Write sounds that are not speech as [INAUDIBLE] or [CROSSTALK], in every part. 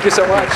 Thank you so much.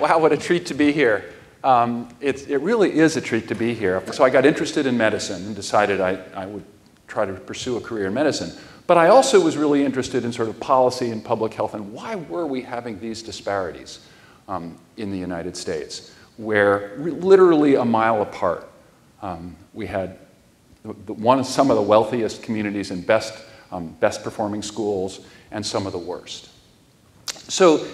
Wow, what a treat to be here. Um, it, it really is a treat to be here. So I got interested in medicine and decided I, I would try to pursue a career in medicine. But I also was really interested in sort of policy and public health and why were we having these disparities um, in the United States, where literally a mile apart um, we had the, one, some of the wealthiest communities and best, um, best performing schools and some of the worst. So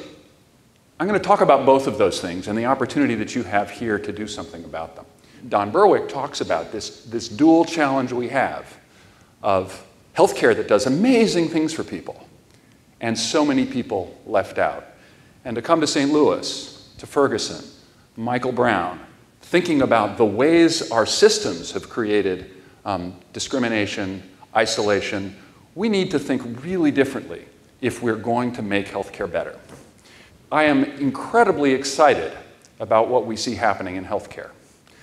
I'm going to talk about both of those things and the opportunity that you have here to do something about them. Don Berwick talks about this, this dual challenge we have of healthcare that does amazing things for people and so many people left out. And to come to St. Louis, to Ferguson, Michael Brown, thinking about the ways our systems have created um, discrimination, isolation, we need to think really differently if we're going to make healthcare better. I am incredibly excited about what we see happening in healthcare.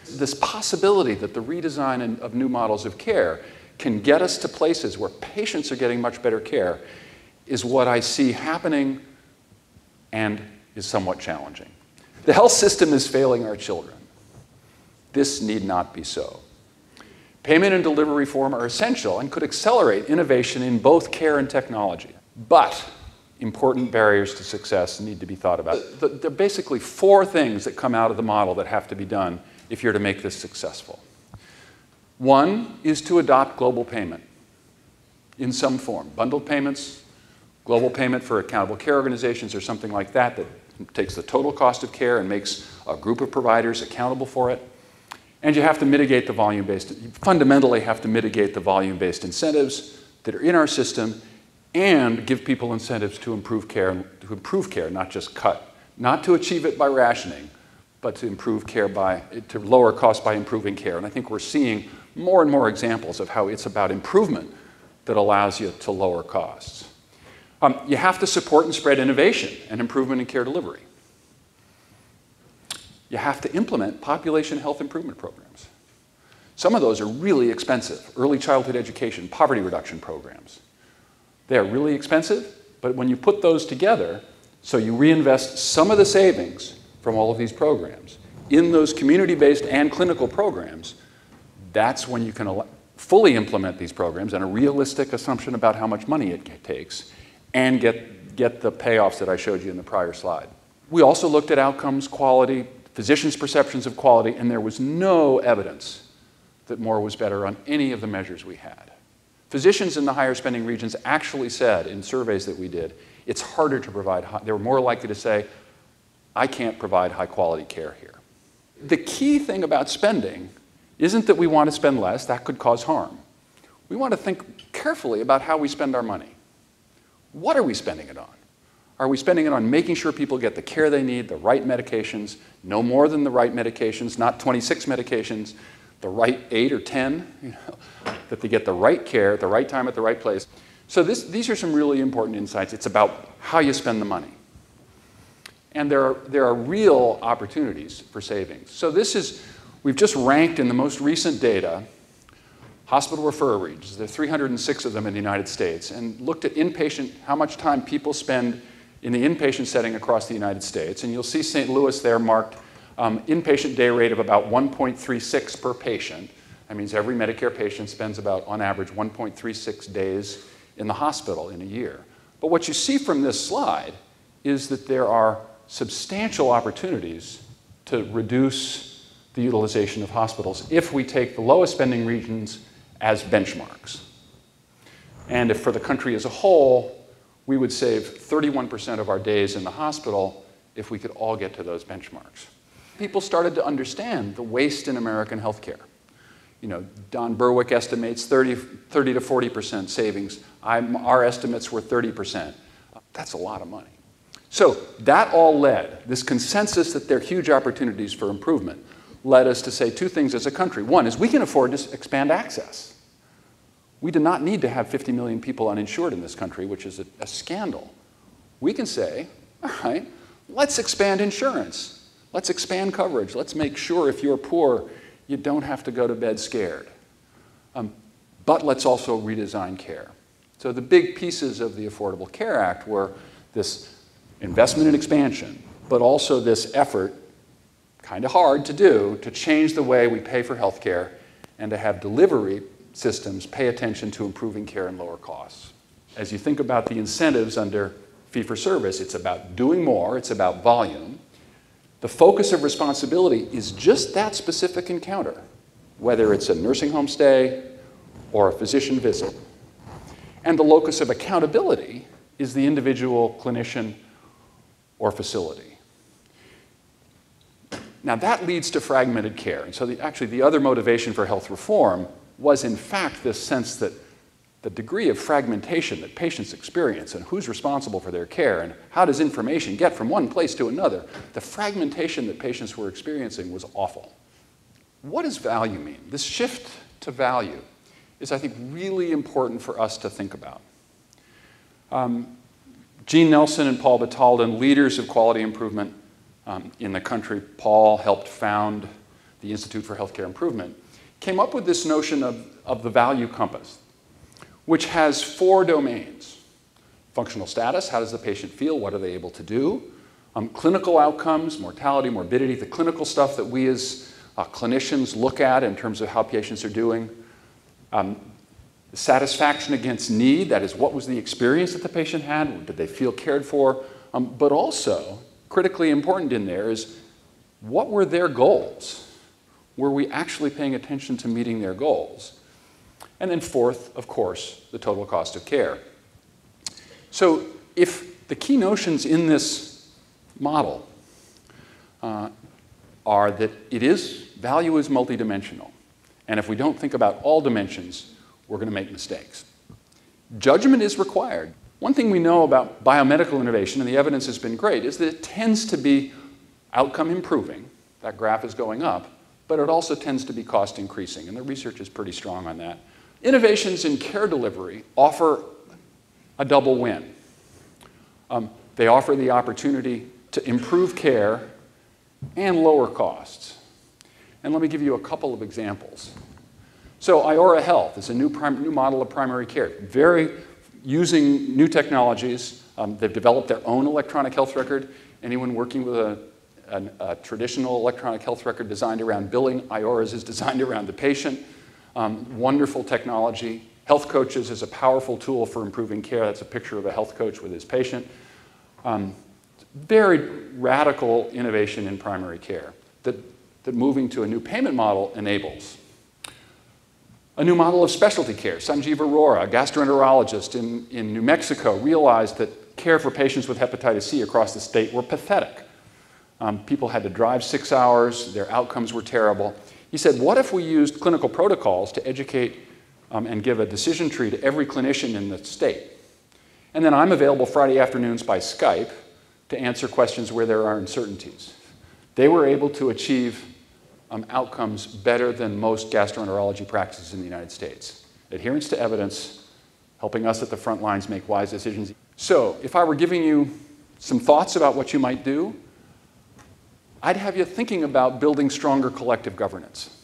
This possibility that the redesign of new models of care can get us to places where patients are getting much better care is what I see happening and is somewhat challenging. The health system is failing our children. This need not be so. Payment and delivery reform are essential and could accelerate innovation in both care and technology. But important barriers to success need to be thought about. There are basically four things that come out of the model that have to be done if you're to make this successful. One is to adopt global payment in some form. Bundled payments, global payment for accountable care organizations, or something like that that takes the total cost of care and makes a group of providers accountable for it. And you have to mitigate the volume based, you fundamentally have to mitigate the volume based incentives that are in our system and give people incentives to improve care, to improve care, not just cut, not to achieve it by rationing, but to improve care by, to lower costs by improving care. And I think we're seeing more and more examples of how it's about improvement that allows you to lower costs. Um, you have to support and spread innovation and improvement in care delivery you have to implement population health improvement programs. Some of those are really expensive. Early childhood education, poverty reduction programs. They are really expensive, but when you put those together, so you reinvest some of the savings from all of these programs in those community-based and clinical programs, that's when you can fully implement these programs and a realistic assumption about how much money it takes and get, get the payoffs that I showed you in the prior slide. We also looked at outcomes, quality, physicians' perceptions of quality, and there was no evidence that more was better on any of the measures we had. Physicians in the higher spending regions actually said in surveys that we did, it's harder to provide, high, they were more likely to say, I can't provide high quality care here. The key thing about spending isn't that we want to spend less, that could cause harm. We want to think carefully about how we spend our money. What are we spending it on? Are we spending it on making sure people get the care they need, the right medications, no more than the right medications, not 26 medications, the right eight or 10, you know, [LAUGHS] that they get the right care at the right time at the right place. So this, these are some really important insights. It's about how you spend the money. And there are, there are real opportunities for savings. So this is, we've just ranked in the most recent data hospital referral regions. There are 306 of them in the United States, and looked at inpatient, how much time people spend in the inpatient setting across the United States. And you'll see St. Louis there marked um, inpatient day rate of about 1.36 per patient. That means every Medicare patient spends about, on average, 1.36 days in the hospital in a year. But what you see from this slide is that there are substantial opportunities to reduce the utilization of hospitals if we take the lowest spending regions as benchmarks. And if for the country as a whole, we would save 31% of our days in the hospital if we could all get to those benchmarks. People started to understand the waste in American healthcare. You know, Don Berwick estimates 30, 30 to 40% savings. I'm, our estimates were 30%. That's a lot of money. So that all led, this consensus that there are huge opportunities for improvement, led us to say two things as a country. One is we can afford to expand access. We do not need to have 50 million people uninsured in this country, which is a, a scandal. We can say, all right, let's expand insurance. Let's expand coverage. Let's make sure if you're poor, you don't have to go to bed scared. Um, but let's also redesign care. So the big pieces of the Affordable Care Act were this investment and expansion, but also this effort, kind of hard to do, to change the way we pay for health care and to have delivery systems pay attention to improving care and lower costs. As you think about the incentives under fee for service, it's about doing more, it's about volume. The focus of responsibility is just that specific encounter, whether it's a nursing home stay or a physician visit. And the locus of accountability is the individual clinician or facility. Now, that leads to fragmented care. And so, the, actually, the other motivation for health reform was, in fact, this sense that the degree of fragmentation that patients experience and who's responsible for their care and how does information get from one place to another, the fragmentation that patients were experiencing was awful. What does value mean? This shift to value is, I think, really important for us to think about. Um, Gene Nelson and Paul Batalden, leaders of quality improvement um, in the country, Paul helped found the Institute for Healthcare Improvement, came up with this notion of, of the value compass, which has four domains. Functional status, how does the patient feel, what are they able to do, um, clinical outcomes, mortality, morbidity, the clinical stuff that we as uh, clinicians look at in terms of how patients are doing, um, satisfaction against need, that is, what was the experience that the patient had, did they feel cared for, um, but also, critically important in there is what were their goals? Were we actually paying attention to meeting their goals? And then, fourth, of course, the total cost of care. So, if the key notions in this model uh, are that it is, value is multidimensional. And if we don't think about all dimensions, we're going to make mistakes. Judgment is required. One thing we know about biomedical innovation, and the evidence has been great, is that it tends to be outcome improving. That graph is going up, but it also tends to be cost increasing, and the research is pretty strong on that. Innovations in care delivery offer a double win. Um, they offer the opportunity to improve care and lower costs. And let me give you a couple of examples. So Iora Health is a new, new model of primary care, very using new technologies. Um, they've developed their own electronic health record. Anyone working with a, a, a, traditional electronic health record designed around billing, Iora's is designed [LAUGHS] around the patient. Um, wonderful technology. Health coaches is a powerful tool for improving care. That's a picture of a health coach with his patient. Um, very radical innovation in primary care that, that moving to a new payment model enables. A new model of specialty care. Sanjeev Arora, a gastroenterologist in, in New Mexico, realized that care for patients with hepatitis C across the state were pathetic. Um, people had to drive six hours, their outcomes were terrible. He said, What if we used clinical protocols to educate um, and give a decision tree to every clinician in the state? And then I'm available Friday afternoons by Skype to answer questions where there are uncertainties. They were able to achieve um, outcomes better than most gastroenterology practices in the United States. Adherence to evidence, helping us at the front lines make wise decisions. So, if I were giving you some thoughts about what you might do, I'd have you thinking about building stronger collective governance.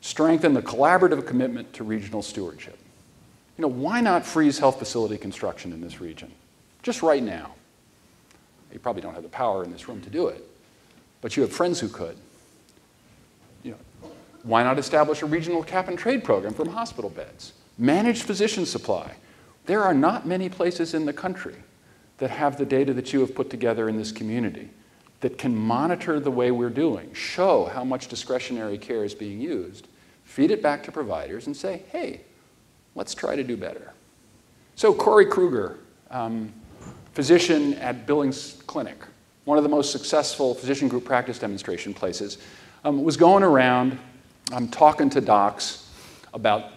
Strengthen the collaborative commitment to regional stewardship. You know, why not freeze health facility construction in this region? Just right now. You probably don't have the power in this room to do it, but you have friends who could. You know, why not establish a regional cap and trade program from hospital beds? Manage physician supply. There are not many places in the country that have the data that you have put together in this community that can monitor the way we're doing, show how much discretionary care is being used, feed it back to providers, and say, hey, let's try to do better. So, Corey Kruger, um, physician at Billings Clinic, one of the most successful physician group practice demonstration places, um, was going around um, talking to docs about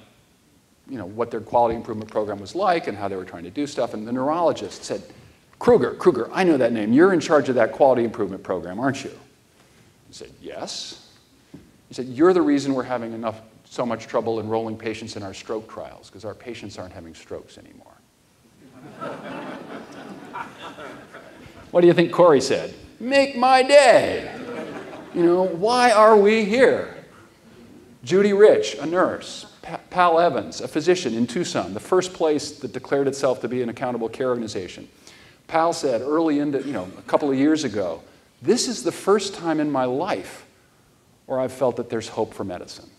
you know, what their quality improvement program was like and how they were trying to do stuff. And the neurologist said, Kruger, Kruger, I know that name. You're in charge of that quality improvement program, aren't you? He said, Yes. He said, You're the reason we're having enough, so much trouble enrolling patients in our stroke trials, because our patients aren't having strokes anymore. [LAUGHS] what do you think Corey said? Make my day. You know, why are we here? Judy Rich, a nurse, Pal Evans, a physician in Tucson, the first place that declared itself to be an accountable care organization Pal said early into, you know, a couple of years ago, this is the first time in my life where I've felt that there's hope for medicine,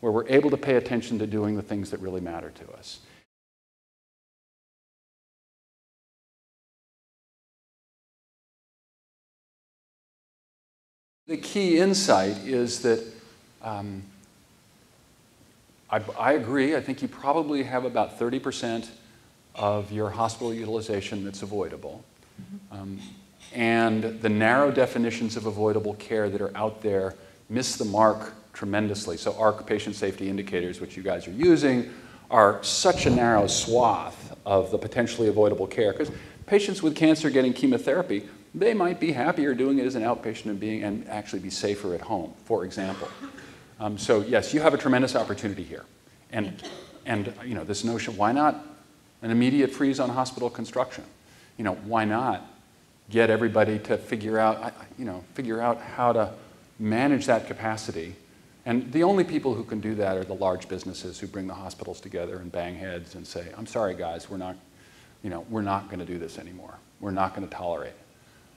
where we're able to pay attention to doing the things that really matter to us. The key insight is that um, I, I, agree. I think you probably have about 30% of your hospital utilization that's avoidable. Um, and the narrow definitions of avoidable care that are out there miss the mark tremendously. So, AHRQ patient safety indicators, which you guys are using, are such a narrow swath of the potentially avoidable care. Because patients with cancer getting chemotherapy, they might be happier doing it as an outpatient and, being, and actually be safer at home, for example. Um, so, yes, you have a tremendous opportunity here. And, and you know, this notion why not an immediate freeze on hospital construction? You know, why not get everybody to figure out, you know, figure out how to manage that capacity. And the only people who can do that are the large businesses who bring the hospitals together and bang heads and say, I'm sorry, guys, we're not, you know, we're not going to do this anymore. We're not going to tolerate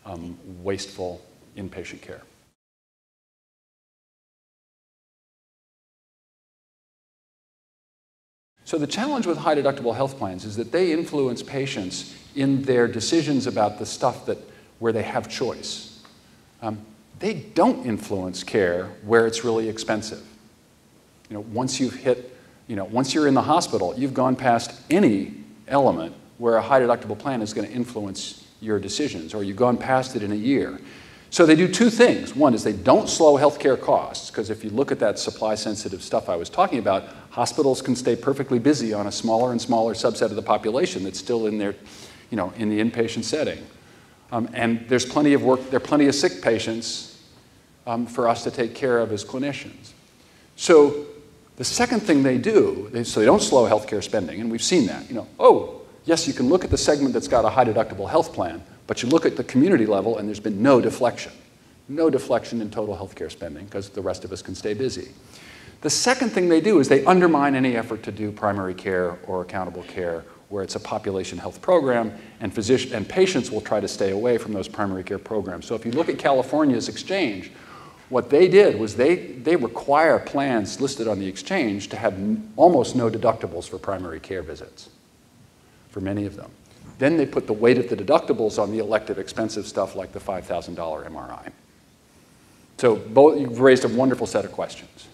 um, wasteful inpatient care. So the challenge with high deductible health plans is that they influence patients in their decisions about the stuff that where they have choice. Um, they don't influence care where it's really expensive. You know, once you've hit, you know, once you're in the hospital, you've gone past any element where a high deductible plan is going to influence your decisions, or you've gone past it in a year. So they do two things. One is they don't slow healthcare costs, because if you look at that supply sensitive stuff I was talking about, hospitals can stay perfectly busy on a smaller and smaller subset of the population that's still in their, you know, in the inpatient setting. Um, and there's plenty of work, there are plenty of sick patients um, for us to take care of as clinicians. So the second thing they do, they, so they don't slow healthcare spending, and we've seen that. You know, oh, yes, you can look at the segment that's got a high deductible health plan, but you look at the community level and there's been no deflection. No deflection in total healthcare spending because the rest of us can stay busy. The second thing they do is they undermine any effort to do primary care or accountable care where it's a population health program, and, physician, and patients will try to stay away from those primary care programs. So if you look at California's exchange, what they did was they, they require plans listed on the exchange to have almost no deductibles for primary care visits, for many of them. Then they put the weight of the deductibles on the elective expensive stuff like the $5,000 MRI. So both, you've raised a wonderful set of questions.